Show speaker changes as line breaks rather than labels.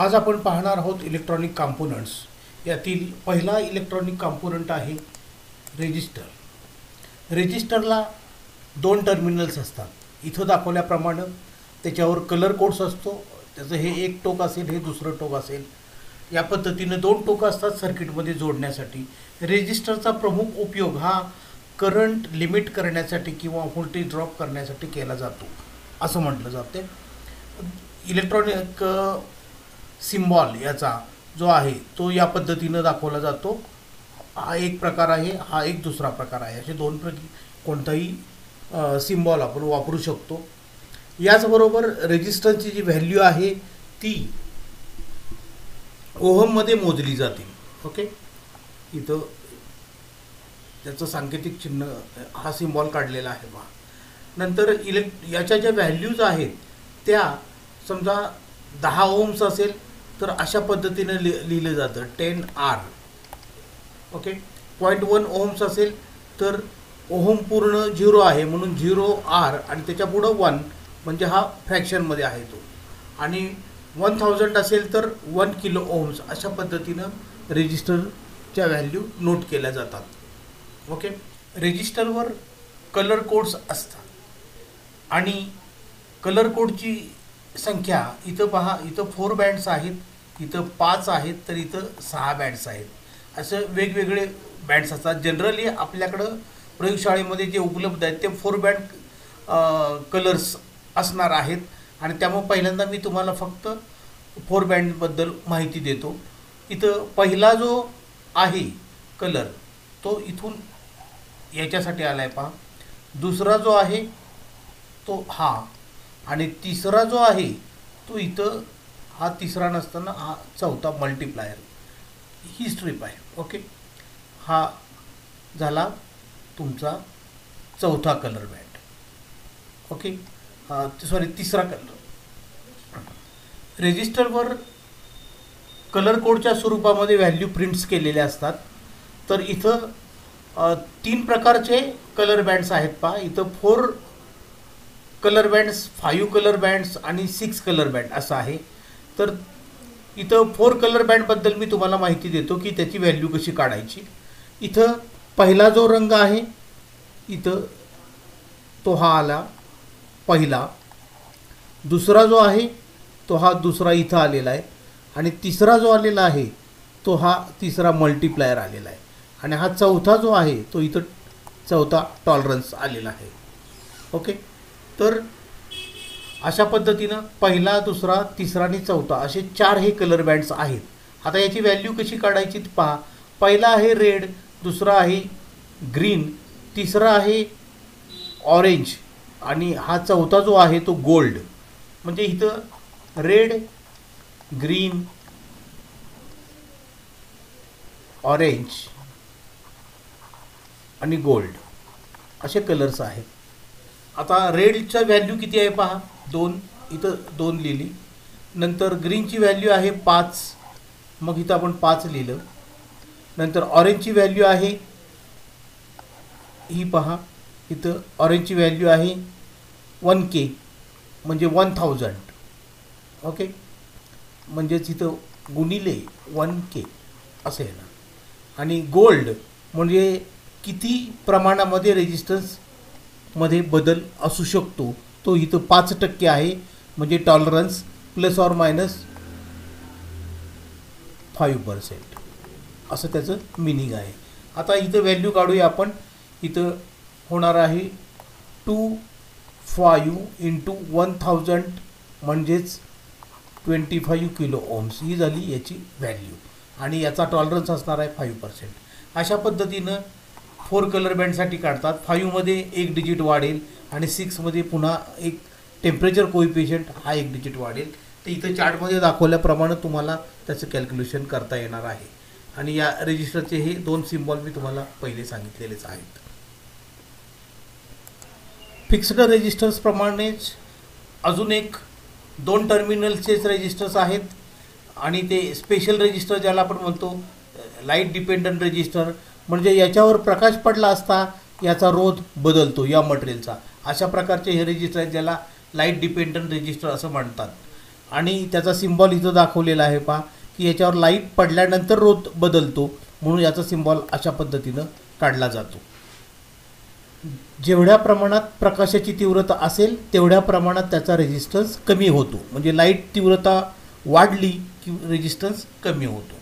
आज आपण पाहणार आहोत इलेक्ट्रॉनिक कॉम्पोनंट्स यातील पहिला इलेक्ट्रॉनिक कॉम्पोनंट आहे रेजिस्टर रेजिस्टरला दोन टर्मिनल्स असतात. इथं दाखवल्याप्रमाणे त्याच्यावर कलर कोड्स असतो. त्याचं हे एक टोक असेल हे दुसरं टोक असेल. या पद्धतीनं दोन टोकं असतात सर्किटमध्ये जोडण्यासाठी. रेजिस्टरचा प्रमुख उपयोग हा करंट लिमिट करण्यासाठी किंवा व्होल्टेज ड्रॉप करण्यासाठी केला जातो. असं म्हटलं जाते इलेक्ट्रॉनिक सिम्बॉल याचा जो आहे तो या पद्धतीनं दाखवला जातो. हा एक प्रकार आहे हा एक दुसरा प्रकार आहे. असे दोन प्रकी कोणताही सिम्बॉल आपण वापरू शकतो. याचबरोबर रेजिस्टन्सची जी व्हॅल्यू आहे ती ओहममध्ये मोजली जाते. ओके इथं त्याचं सांकेतिक चिन्ह हा सिम्बॉल काढलेला आहे बा नंतर इलेक्ट याच्या ज्या व्हॅल्यूज आहेत त्या समजा दहा ओम्स असेल तर अशा पद्धतीनं लि लिहिलं जातं. Ten R. Okay point one ohms असेल तर ओहम पूर्ण झिरो आहे म्हणून झिरो आर आणि त्याच्या पुढं वन म्हणजे हा फ्रॅक्शनमध्ये आहे तो. आणि वन थाउजंड असेल तर वन किलो ओम्स अशा पद्धतीनं रेजिस्टरच्या व्हॅल्यू नोट केल्या जातात. ओके रेजिस्टरवर कलर कोड्स असतात. आणि कलर कोडची संख्या इथं पहा इथं फोर बँड्स आहेत इथं पाच आहेत तर इथं सहा बँड्स आहेत. असं वेगवेगळे बँड्स असतात. जनरली आपल्याकडं प्रयोगशाळेमध्ये जे उपलब्ध आहेत ते फोर बँड कलर्स असणार आहेत. आणि त्यामुळे पहिल्यांदा मी तुम्हाला फक्त फोर बँडबद्दल माहिती देतो. इथं पहिला जो आहे कलर तो इथून याच्यासाठी आला आहे पहा. दुसरा जो आहे तो हा. आणि तिसरा जो आहे तो इथं हा तिसरा नसताना हा चौथा मल्टिप्लायर ही स्ट्रीप आहे. ओके हा झाला तुमचा चौथा कलर बँड ओके सॉरी तिसरा कलर रेजिस्टरवर कलर कोडच्या स्वरूपामध्ये व्हॅल्यू प्रिंट्स केलेल्या असतात. तर इथं तीन प्रकारचे कलर बँड्स आहेत पहा. इथं four colour bands five colour bands आणि सिक्स कलर बँड असं आहे. तर इथं फोर कलर बँडबद्दल मी तुम्हाला माहिती देतो की त्याची व्हॅल्यू कशी काढायची. इथं पहिला जो रंग आहे इथं तो हा आला पहिला. दुसरा जो आहे तो हा दुसरा इथं आलेला आहे. आणि तिसरा जो आलेला आहे तो हा तिसरा मल्टिप्लायर आलेला आहे. आणि हा चौथा जो आहे तो इथं चौथा टॉलरन्स आलेला आहे. ओके तर अशा पद्धतीनं पहिला दुसरा तिसरा आणि चौथा असे चार हे कलर बँड्स आहेत. आता याची व्हॅल्यू कशी काढायची पहा. पहिला आहे रेड दुसरा आहे ग्रीन तिसरा आहे ऑरेंज आणि हा चौथा जो आहे तो गोल्ड म्हणजे इथं रेड ग्रीन ऑरेंज आणि गोल्ड असे कलर्स आहेत. आता रेडचा व्हॅल्यू किती आहे पहा? दोन. इथं दोन लिहिली. नंतर ग्रीनची व्हॅल्यू आहे पाच. मग इथं आपण पाच लिहिलं. नंतर ऑरेंजची व्हॅल्यू आहे ही पहा. इथं ऑरेंजची व्हॅल्यू आहे वन के म्हणजे वन थाउजंड ओके म्हणजेच इथं गुणिले वन के असं येणार. आणि गोल्ड म्हणजे किती प्रमाणामध्ये रेजिस्टन्स मध्ये बदल असू शकतो. तो इथं पाच टक्के आहे. म्हणजे tolerance plus or minus five percent असं त्याचं मिनिंग आहे. आता इथं व्हॅल्यू काढूया आपण. इथं होणार आहे two five into one thousand म्हणजेच ट्वेंटी फाईव्ह किलो ओम्स ही झाली याची व्हॅल्यू आणि याचा टॉलरन्स असणार आहे फाईव्ह पर्सेंट अशा पद्धतीनं फोर कलर बँडसाठी काढतात. फाईव्हमध्ये एक डिजिट वाढेल आणि सिक्समध्ये पुन्हा एक टेम्परेचर कोइफिशियंट हा एक डिजिट वाढेल. तर इथं चार्टमध्ये दाखवल्याप्रमाणे तुम्हाला त्याचं कॅल्क्युलेशन करता येणार आहे. आणि या रजिस्टरचे हे दोन सिम्बॉल मी तुम्हाला पहिले सांगितलेलेच आहेत. फिक्स्ड रेजिस्टर्सप्रमाणेच अजून एक दोन टर्मिनलचेच रेजिस्टर्स आहेत. आणि ते स्पेशल रेजिस्टर ज्याला आपण म्हणतो लाइट डिपेंडंट रेजिस्टर म्हणजे याच्यावर प्रकाश पडला असता याचा रोध बदलतो या मटेरियलचा. अशा प्रकारचे हे रेजिस्टर आहेत ज्याला लाइट डिपेंडंट रेजिस्टर असं म्हणतात. आणि त्याचा सिम्बॉल इथं दाखवलेला आहे पहा की याच्यावर लाइट पडल्यानंतर रोध बदलतो म्हणून याचा सिम्बॉल अशा पद्धतीनं काढला जातो. जेवढ्या प्रमाणात प्रकाशाची तीव्रता असेल तेवढ्या प्रमाणात त्याचा रेजिस्टन्स कमी होतो. म्हणजे लाइट तीव्रता वाढली की रेजिस्टन्स कमी होतो.